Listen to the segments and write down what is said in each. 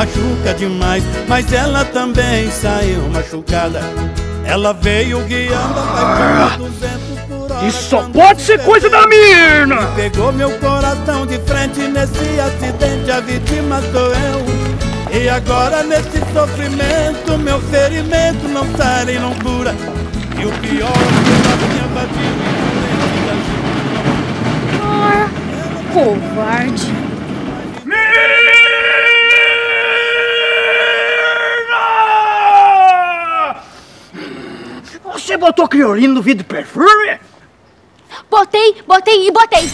machuca demais. Mas ela também saiu machucada. Ela veio guiando a paixão 200 por hora. Isso só pode ser coisa da Mirna! Pegou meu coração de frente nesse acidente, a vítima sou eu. E agora nesse sofrimento, meu ferimento não sai não cura. E o pior é que ela me invadiu. Ah, covarde. Botou criolina no vidro de perfume? Botei, botei e botei.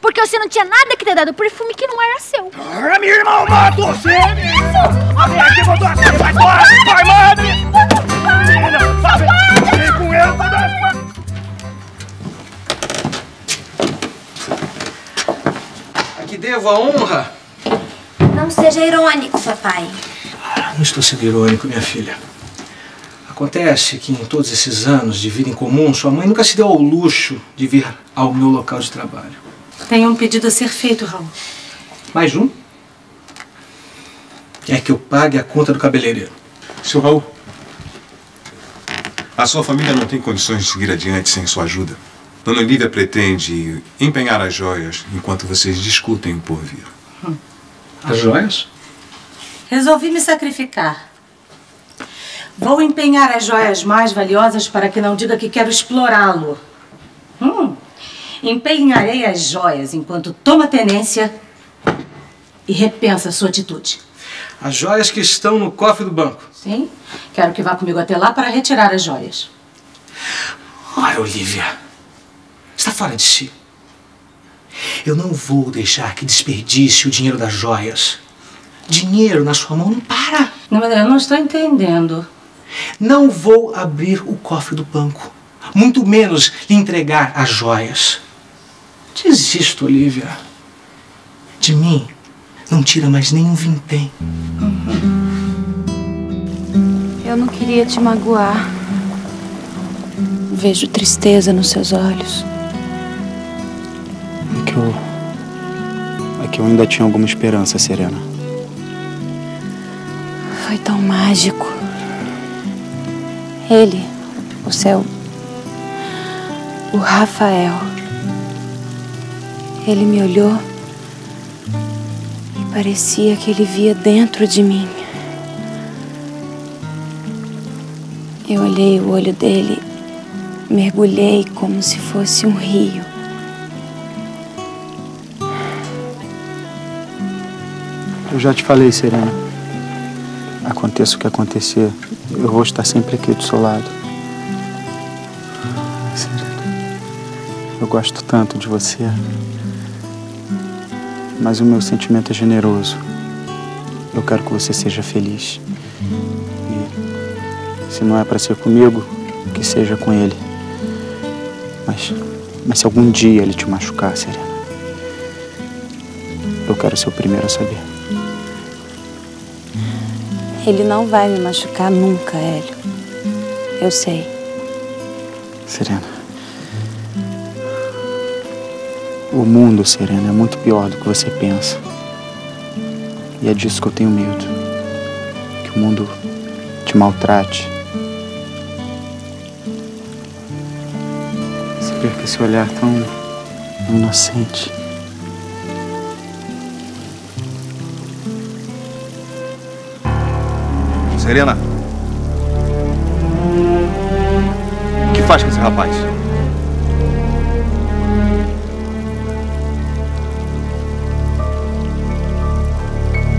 Porque você não tinha nada que ter dado perfume que não era seu. Ah, minha irmã, eu mato você! Vem aqui, botou assim, vai embora! Vai, madre! Menina, sabe? Vem com ele, vai dar A que devo a honra? Não seja irônico, papai. Não estou sendo irônico, minha filha. Acontece que em todos esses anos de vida em comum, sua mãe nunca se deu ao luxo de vir ao meu local de trabalho. Tem um pedido a ser feito, Raul. Mais um? Quer que eu pague a conta do cabeleireiro? Seu Raul, a sua família não tem condições de seguir adiante sem sua ajuda. Dona Olivia pretende empenhar as joias enquanto vocês discutem o porvir. As joias? Resolvi me sacrificar. Vou empenhar as joias mais valiosas para que não diga que quero explorá-lo. Hum. Empenharei as joias enquanto toma tenência e repensa sua atitude. As joias que estão no cofre do banco. Sim? Quero que vá comigo até lá para retirar as joias. Ora, Olivia, está fora de si. Eu não vou deixar que desperdice o dinheiro das joias. Dinheiro na sua mão não para. Não, mas eu não estou entendendo. Não vou abrir o cofre do banco. Muito menos lhe entregar as joias. Desisto, Olivia. De mim, não tira mais nenhum vintém. Eu não queria te magoar. Vejo tristeza nos seus olhos. É que eu. É que eu ainda tinha alguma esperança, Serena. Foi tão mágico. Ele, o seu. O Rafael. Ele me olhou e parecia que ele via dentro de mim. Eu olhei o olho dele, mergulhei como se fosse um rio. Eu já te falei, Serena. Aconteça o que acontecer, eu vou estar sempre aqui do seu lado. Eu gosto tanto de você. Mas o meu sentimento é generoso. Eu quero que você seja feliz. E se não é para ser comigo, que seja com ele. Mas, mas se algum dia ele te machucar, Serena, eu quero ser o primeiro a saber. Ele não vai me machucar nunca, Hélio. Eu sei. Serena. O mundo, Serena, é muito pior do que você pensa. E é disso que eu tenho medo. Que o mundo te maltrate. Você perca esse olhar tão inocente. Serena. O que faz com esse rapaz?